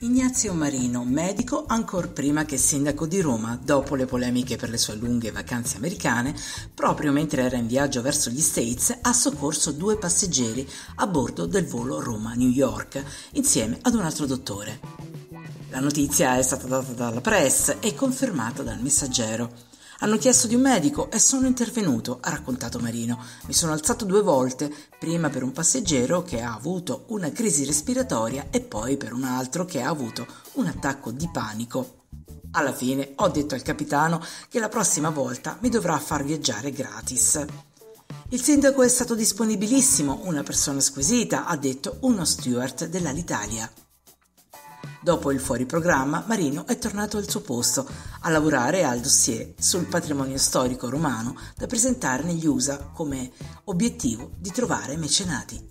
Ignazio Marino, medico ancor prima che sindaco di Roma, dopo le polemiche per le sue lunghe vacanze americane, proprio mentre era in viaggio verso gli States, ha soccorso due passeggeri a bordo del volo Roma-New York, insieme ad un altro dottore. La notizia è stata data dalla press e confermata dal messaggero. Hanno chiesto di un medico e sono intervenuto, ha raccontato Marino. Mi sono alzato due volte, prima per un passeggero che ha avuto una crisi respiratoria e poi per un altro che ha avuto un attacco di panico. Alla fine ho detto al capitano che la prossima volta mi dovrà far viaggiare gratis. Il sindaco è stato disponibilissimo, una persona squisita, ha detto uno steward dell'Alitalia. Dopo il fuori programma, Marino è tornato al suo posto a lavorare al dossier sul patrimonio storico romano da presentare negli USA come obiettivo di trovare mecenati.